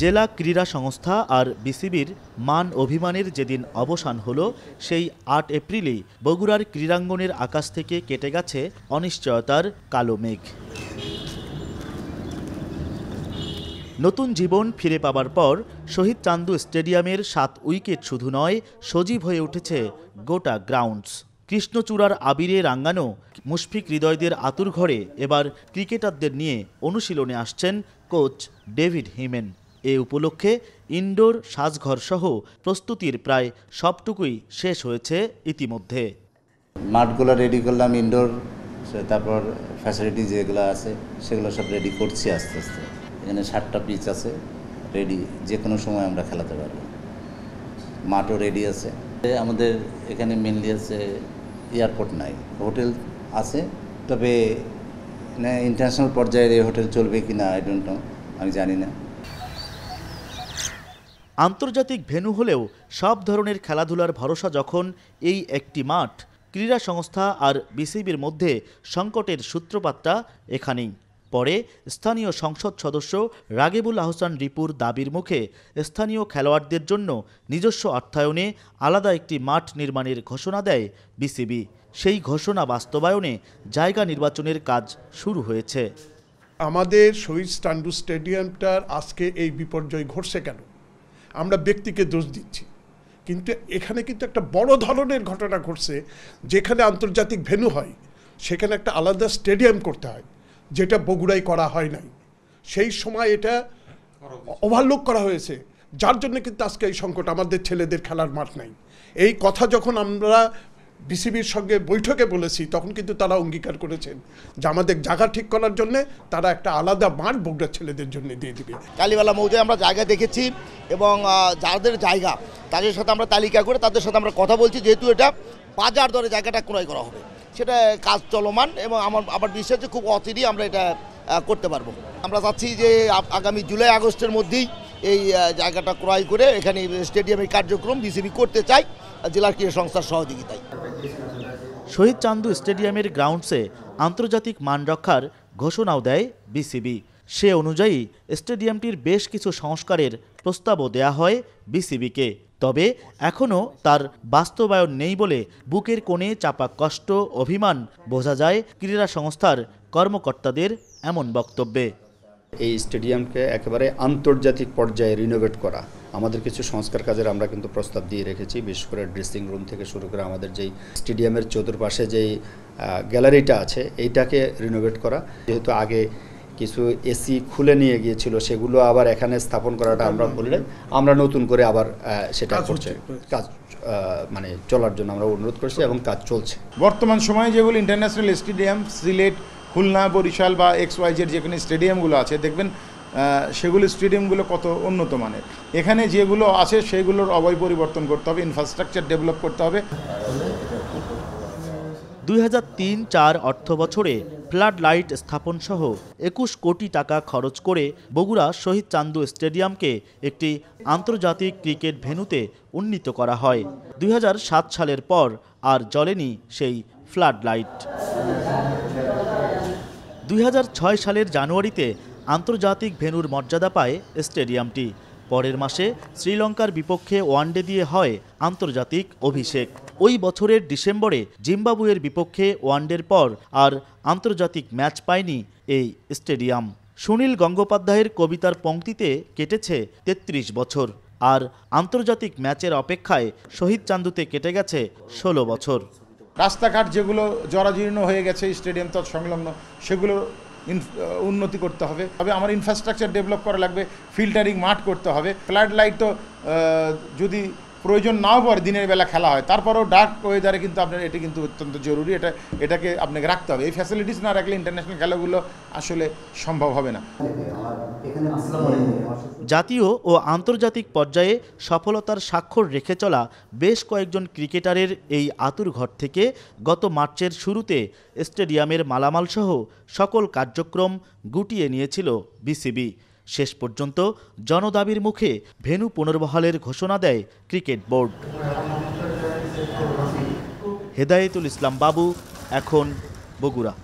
জেলা ক্রীড়া সংস্থা আর বিসিবির মান অভিমানের যেদিন অবসান হলো, সেই আট এপ্রিলেই বগুড়ার ক্রীড়াঙ্গনের আকাশ থেকে কেটে গেছে অনিশ্চয়তার কালো মেঘ। নতুন জীবন ফিরে পাবার পর শহীদ চান্দু স্টেডিয়ামের সাত উইকেট শুধু নয়, সজীব হয়ে উঠেছে গোটা গ্রাউন্ডস। কৃষ্ণচূড়ার আবিরে রাঙ্গানো মুশফিক হৃদয়দের আতুর ঘরে এবার ক্রিকেটারদের নিয়ে অনুশীলনে আসছেন কোচ ডেভিড হিমেন। এ উপলক্ষে ইনডোর সাজঘর সহ প্রস্তুতির প্রায় সবটুকুই শেষ হয়েছে ইতিমধ্যে। মাঠগুলো রেডি করলাম ইনডোর তারপর ফ্যাসিলিটি যেগুলো আছে, সেগুলো সব রেডি করছি আস্তে আস্তে। এখানে সাতটা পিচ আছে রেডি যে কোনো সময় আমরা খেলাতে পারব। মাঠও রেডি আছে। আমাদের এখানে মেনলি আছে এয়ারপোর্ট নাই হোটেল আছে, তবে ইন্টারন্যাশনাল পর্যায়ের এই হোটেল চলবে কি না আই ডোন্ট নো আমি জানি না। আন্তর্জাতিক ভেন্যু হলেও সব ধরনের খেলাধুলার ভরসা যখন এই একটি মাঠ, ক্রীড়া সংস্থা আর বিসিবির মধ্যে সংকটের সূত্রপাতটা এখানেই। পরে স্থানীয় সংসদ সদস্য রাগেবুল আহসান রিপুর দাবির মুখে স্থানীয় খেলোয়াড়দের জন্য নিজস্ব অর্থায়নে আলাদা একটি মাঠ নির্মাণের ঘোষণা দেয় বিসিবি। সেই ঘোষণা বাস্তবায়নে জায়গা নির্বাচনের কাজ শুরু হয়েছে। আমাদের শহীদ স্টান্ডু স্টেডিয়ামটার আজকে এই বিপর্যয় ঘটছে কেন? আমরা ব্যক্তিকে দোষ দিচ্ছি। কিন্তু এখানে কিন্তু একটা বড় ধরনের ঘটনা ঘটছে, যেখানে আন্তর্জাতিক ভেনু হয়, সেখানে একটা আলাদা স্টেডিয়াম করতে হয়, যেটা বগুড়ায় করা হয় নাই। সেই সময় এটা ওভারলুক করা হয়েছে। যার জন্য কিন্তু আজকে এই সংকট, আমাদের ছেলেদের খেলার মাঠ নাই। এই কথা যখন আমরা বিসিবির সঙ্গে বৈঠকে বলেছি, তখন কিন্তু তারা অঙ্গীকার করেছেন যে আমাদের জায়গা ঠিক করার জন্য তারা একটা আলাদা মাঠ বগুড়ার ছেলেদের জন্য দিয়ে দিবে। কালীবালা মৌজায় আমরা জায়গা দেখেছি এবং যাদের জায়গা, তাদের সাথে আমরা তালিকা করে তাদের সাথে আমরা কথা বলছি, যেহেতু এটা বাজার দরে জায়গাটা ক্রয় করা হবে। সেটা কাজ চলমান এবং আমার আমার বিশ্বাস যে খুব অচিরই আমরা এটা করতে পারব। আমরা চাচ্ছি যে আগামী জুলাই, আগস্টের মধ্যেই এই জায়গাটা ক্রয় করে এখানে স্টেডিয়ামের কার্যক্রম বিসিবি করতে চাই। জেলা ক্রীড়া সংস্থার সহযোগিতায়। শহীদ চান্দু স্টেডিয়ামের গ্রাউন্ডসে আন্তর্জাতিক মান রক্ষার ঘোষণাও দেয় বিসিবি। সে অনুযায়ী স্টেডিয়ামটির বেশ কিছু সংস্কারের প্রস্তাবও দেয়া হয় বিসিবিকে। তবে এখনও তার বাস্তবায়ন নেই বলে বুকের কোণে চাপা কষ্ট অভিমান বোঝা যায় ক্রীড়া সংস্থার কর্মকর্তাদের এমন বক্তব্যে। এই স্টেডিয়ামকে একেবারে আন্তর্জাতিক পর্যায়ে রিনোভেট করা। আমাদের কিছু সংস্কার কাজের আমরা কিন্তু প্রস্তাব দিয়ে রেখেছি বিশেষ করে ড্রেসিং রুম থেকে শুরু করে আমাদের যেই স্টেডিয়ামের চতুর্পাশে যেই গ্যালারিটা আছে এইটাকে রিনোভেট করা। যেহেতু আগে কিছু এসি খুলে নিয়ে গিয়েছিল সেগুলো আবার এখানে স্থাপন করাটা আমরা বললে আমরা নতুন করে আবার সেটা করছে। কাজ মানে চলার জন্য আমরা অনুরোধ করছি এবং কাজ চলছে। বর্তমান সময়ে যেগুলো ইন্টারন্যাশনাল স্টেডিয়াম সিলেট খুলনা বরিশাল বা এক্স ওয়াইজের যেখানে স্টেডিয়ামগুলো আছে দেখবেন সেগুলো স্টেডিয়ামগুলো কত উন্নত মানের? এখানে যেগুলো আছে সেগুলোর অবয় পরিবর্তন করতে হবে ইনফ্রাস্ট্রাকচার ডেভেলপ করতে হবে। দুই হাজার তিন চার অর্থ বছরে ফ্লাড লাইট স্থাপন সহ একুশ কোটি টাকা খরচ করে বগুড়া শহীদ চান্দু স্টেডিয়ামকে একটি আন্তর্জাতিক ক্রিকেট ভেন্যুতে উন্নীত করা হয়। দুই হাজার সাত সালের পর আর জ্বলেনি সেই ফ্লাড লাইট। দুই হাজার ছয় সালের জানুয়ারিতে আন্তর্জাতিক ভেনুর মর্যাদা পায় স্টেডিয়ামটি। পরের মাসে শ্রীলঙ্কার বিপক্ষে ওয়ানডে দিয়ে হয় আন্তর্জাতিক অভিষেক। ওই বছরের ডিসেম্বরে জিম্বাবুয়ের বিপক্ষে ওয়ানডের পর আর আন্তর্জাতিক ম্যাচ পায়নি এই স্টেডিয়াম। সুনীল গঙ্গোপাধ্যায়ের কবিতার পংক্তিতে কেটেছে তেত্রিশ বছর আর আন্তর্জাতিক ম্যাচের অপেক্ষায় শহীদ চান্দুতে কেটে গেছে ষোলো বছর। রাস্তাঘাট যেগুলো জরাজীর্ণ হয়ে গেছে, স্টেডিয়াম তৎ সংলগ্ন সেগুলো উন্নতি করতে হবে। তবে আমার ইনফ্রাস্ট্রাকচার ডেভেলপ করা লাগবে ফিল্টারিং মাঠ করতে হবে। ফ্ল্যাড লাইট তো যদি প্রয়োজন নাও পড়ে, দিনের বেলা খেলা হয়। তারপরেও ডার্ক ওয়েদারে কিন্তু আপনার এটি কিন্তু অত্যন্ত জরুরি। এটা, এটাকে আপনাকে রাখতে হবে। এই ফ্যাসিলিটিস না রাখলে ইন্টারন্যাশনাল খেলাগুলো আসলে সম্ভব হবে না। জাতীয় ও আন্তর্জাতিক পর্যায়ে সফলতার স্বাক্ষর রেখে চলা বেশ কয়েকজন ক্রিকেটারের এই আতুর ঘর থেকে গত মার্চের শুরুতে স্টেডিয়ামের মালামালসহ সকল কার্যক্রম গুটিয়ে নিয়েছিল বিসিবি। শেষ পর্যন্ত জনদাবির মুখে ভেনু পুনর্বহালের ঘোষণা দেয় ক্রিকেট বোর্ড। হেদায়েতুল ইসলাম বাবু, এখন বগুড়া।